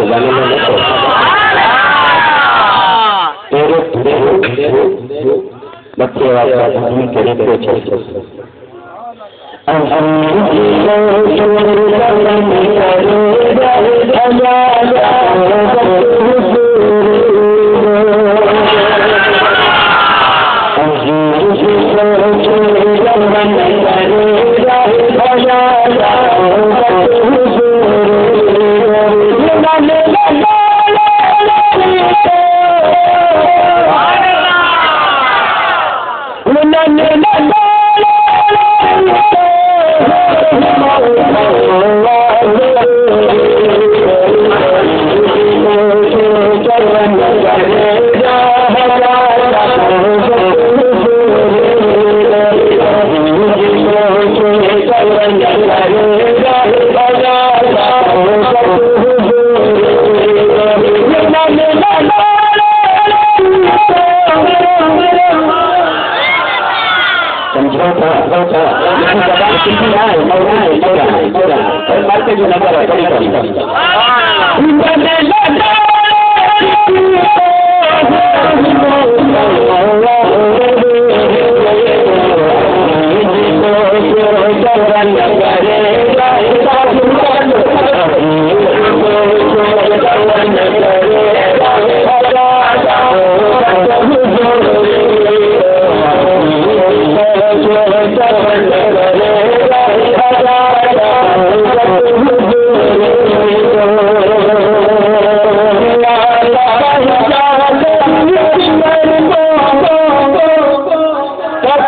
زمانے میں نہ بچے Hallelujah. no, no, no, no,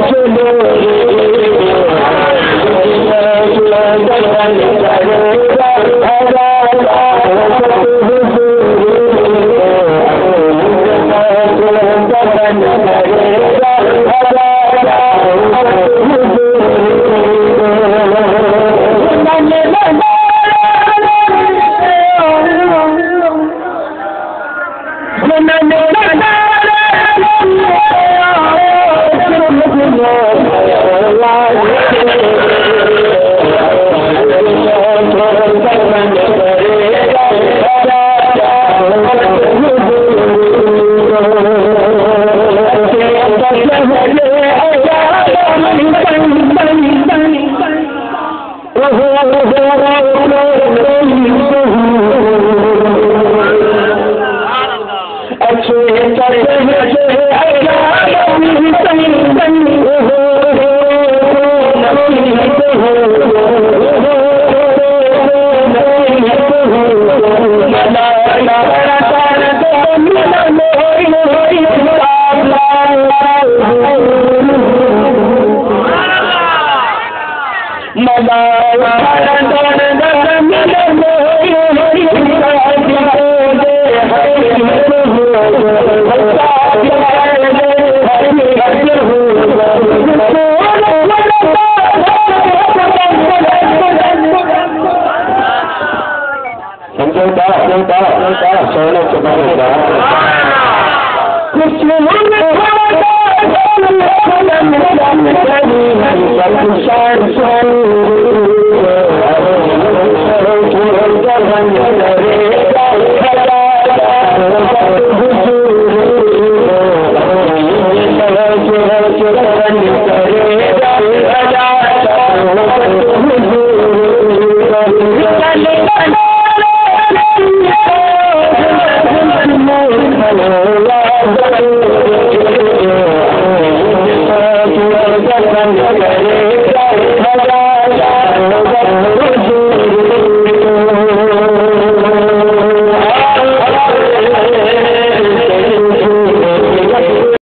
চলো